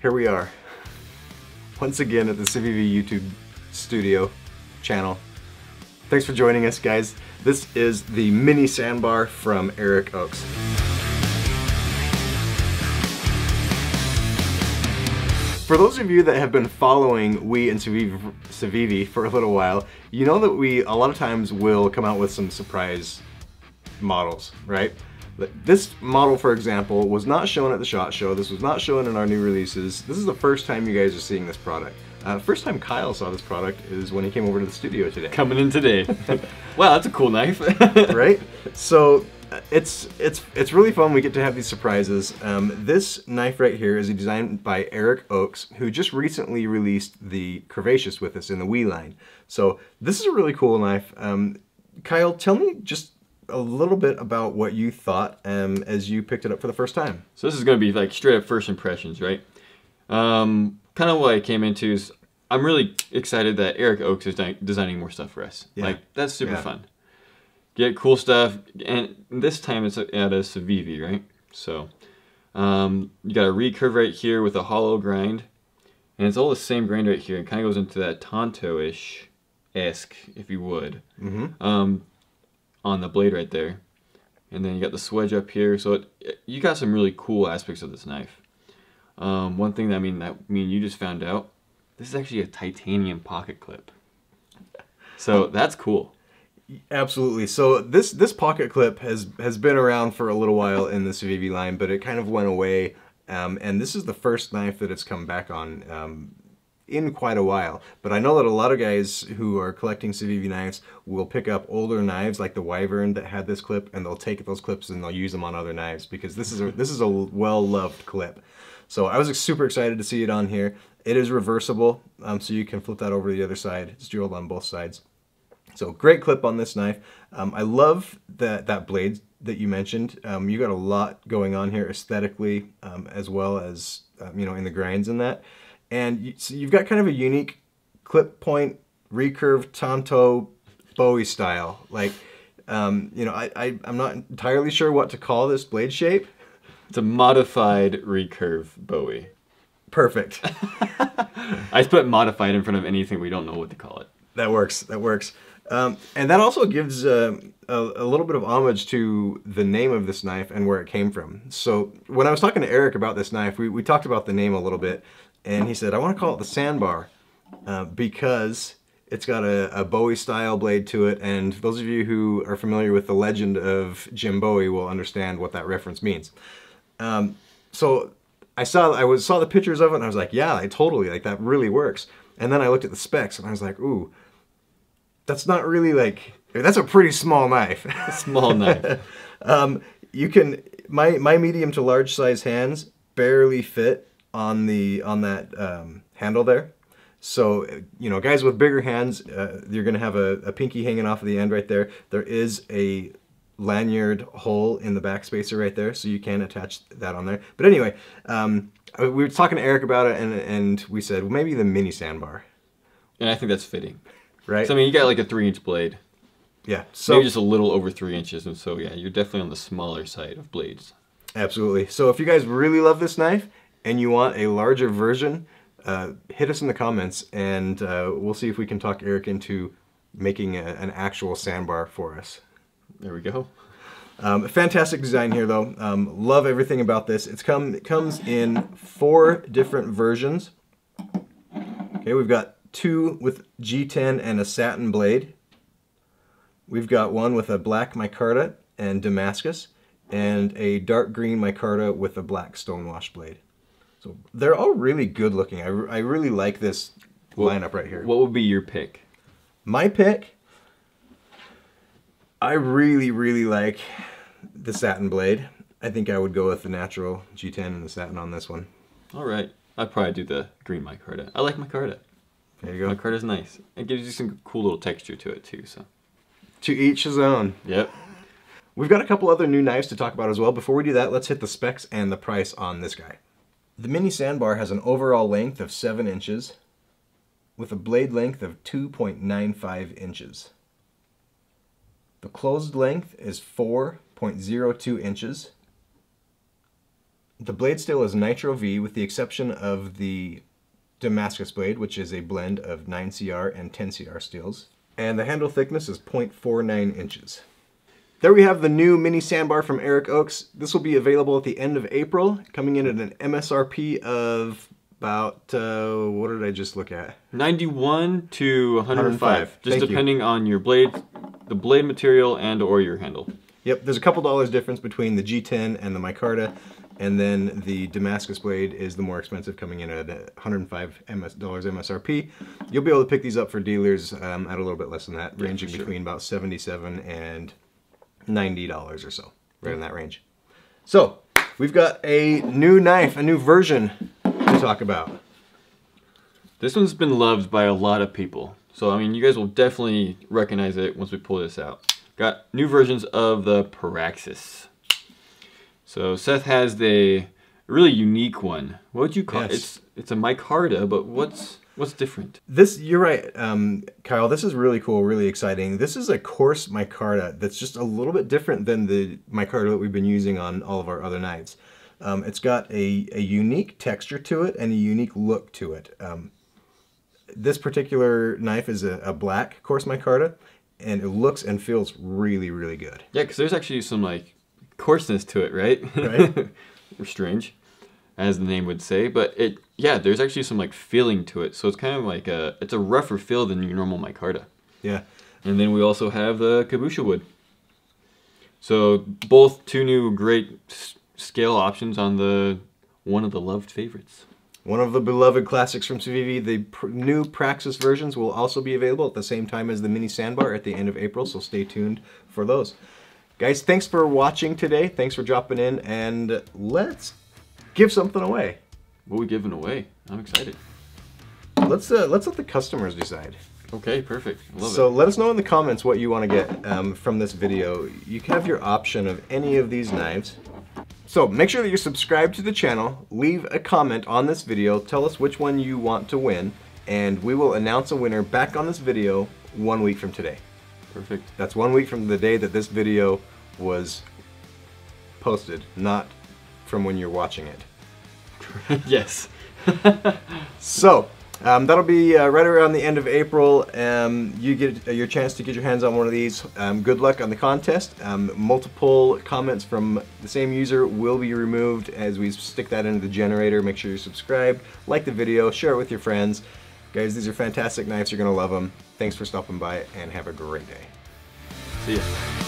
here we are. Once again at the Civivi YouTube studio channel. Thanks for joining us, guys. This is the mini sandbar from Eric Ochs. For those of you that have been following we and Civivi for a little while, you know that we a lot of times will come out with some surprise models, right? This model, for example, was not shown at the SHOT Show. This was not shown in our new releases. This is the first time you guys are seeing this product. Uh, first time Kyle saw this product is when he came over to the studio today. Coming in today. wow, that's a cool knife. right? So uh, it's it's it's really fun. We get to have these surprises. Um, this knife right here is designed by Eric Ochs, who just recently released the Curvaceous with us in the WE line. So this is a really cool knife. Um, Kyle, tell me just a little bit about what you thought um, as you picked it up for the first time. So this is going to be like straight up first impressions, right? Um, kind of what I came into is I'm really excited that Eric Ochs is designing more stuff for us. Yeah. Like that's super yeah. fun. Get cool stuff, and this time it's at a Civivi, right? So um, you got a recurve right here with a hollow grind, and it's all the same grind right here. It kind of goes into that Tonto-ish esque, if you would. Mm -hmm. um, on the blade right there. And then you got the swedge up here. So it, you got some really cool aspects of this knife. Um, one thing that I mean that me and you just found out, this is actually a titanium pocket clip. So that's cool. Absolutely. So this this pocket clip has has been around for a little while in the Civivi line, but it kind of went away. Um, and this is the first knife that it's come back on um, in quite a while. But I know that a lot of guys who are collecting Civivi knives will pick up older knives like the Wyvern that had this clip and they'll take those clips and they'll use them on other knives because this is a, this is a well-loved clip. So I was super excited to see it on here. It is reversible, um, so you can flip that over to the other side. It's drilled on both sides. So great clip on this knife. Um, I love that, that blade that you mentioned. Um, you got a lot going on here aesthetically um, as well as, um, you know, in the grinds and that. And you, so you've got kind of a unique clip point, recurve, Tonto, Bowie style. Like, um, you know, I, I, I'm not entirely sure what to call this blade shape. It's a modified recurve Bowie. Perfect. I just put modified in front of anything we don't know what to call it. That works. That works. Um, and that also gives uh, a, a, little bit of homage to the name of this knife and where it came from. So when I was talking to Eric about this knife, we, we talked about the name a little bit and he said, I want to call it the sandbar uh, because it's got a, a, Bowie style blade to it and those of you who are familiar with the legend of Jim Bowie will understand what that reference means. Um, so I saw I was saw the pictures of it and I was like, yeah, I totally like that really works. And then I looked at the specs and I was like, ooh, that's not really like that's a pretty small knife. small knife. um, you can my my medium to large size hands barely fit on the on that um, handle there. So, you know, guys with bigger hands, uh, you're going to have a, a, pinky hanging off of the end right there. There is a lanyard hole in the back spacer right there, so you can attach that on there. But anyway, um, we were talking to Eric about it, and, and we said, well, maybe the mini sandbar. And I think that's fitting. Right? So, I mean, you got like a three-inch blade. Yeah. So Maybe just a little over three inches, and so, yeah, you're definitely on the smaller side of blades. Absolutely. So if you guys really love this knife, and you want a larger version, uh, hit us in the comments and uh, we'll see if we can talk Eric into making a, an actual sandbar for us. There we go. Um, fantastic design here though. Um, love everything about this. It's come it comes in four different versions. Okay, we've got two with G10 and a satin blade. We've got one with a black micarta and Damascus, and a dark green micarta with a black stonewash blade. So they're all really good looking. I, I really like this lineup right here. What would be your pick? My pick, I really, really like the satin blade. I think I would go with the natural G10 and the satin on this one. All right. I'd probably do the green micarta. I like micarta. There you go. Micarta's nice. It gives you some cool little texture to it too, so. To each his own. Yep. We've got a couple other new knives to talk about as well. Before we do that, let's hit the specs and the price on this guy. The mini sandbar has an overall length of 7 inches with a blade length of 2.95 inches. The closed length is 4.02 inches. The blade steel is Nitro V with the exception of the Damascus blade, which is a blend of 9CR and 10CR steels. And the handle thickness is 0.49 inches. There we have the new mini sandbar from Eric Ochs. This will be available at the end of April, coming in at an MSRP of about, uh, what did I just look at? 91 to 105, 105. just Thank depending you. on your blade, the blade material and or your handle. Yep, there's a couple dollars difference between the G10 and the micarta, and then the Damascus blade is the more expensive, coming in at 105 MS, dollars MSRP. You'll be able to pick these up for dealers um, at a little bit less than that, yeah, ranging sure. between about 77 and $90 or so, right in that range. So, we've got a new knife, a new version to talk about. This one's been loved by a lot of people. So, I mean, you guys will definitely recognize it once we pull this out. Got new versions of the Praxis. So Seth has the really unique one. What would you call yes. it? It's it's a micarta, but what's what's different? This you're right, um, Kyle. This is really cool, really exciting. This is a coarse micarta that's just a little bit different than the micarta that we've been using on all of our other knives. Um, it's got a, a unique texture to it and a unique look to it. Um, this particular knife is a, a black coarse micarta, and it looks and feels really, really good. Yeah, because there's actually some like coarseness to it, right? Right. strange, as the name would say. But it, yeah, there's actually some like feeling to it. So it's kind of like a, it's a rougher feel than your normal micarta. Yeah. And then we also have the Kabusha wood. So both two new great scale options on the one of the loved favorites. One of the beloved classics from Civivi, the pr new Praxis versions will also be available at the same time as the mini sandbar at the end of April, so stay tuned for those. Guys, thanks for watching today. Thanks for dropping in, and let's give something away. What are we giving away? I'm excited. Let's uh, let's let the customers decide. Okay, perfect. Love so it. let us know in the comments what you want to get um, from this video. You can have your option of any of these knives. So make sure that you're subscribed to the channel, leave a comment on this video, tell us which one you want to win, and we will announce a winner back on this video one week from today. Perfect. That's one week from the day that this video was posted, not from when you're watching it. yes. so, um, that'll be uh, right around the end of April. Um, you get uh, your chance to get your hands on one of these. Um, good luck on the contest. Um, multiple comments from the same user will be removed as we stick that into the generator. Make sure you're subscribed, like the video, share it with your friends. Guys, these are fantastic knives. You're going to love them. Thanks for stopping by and have a great day. See ya.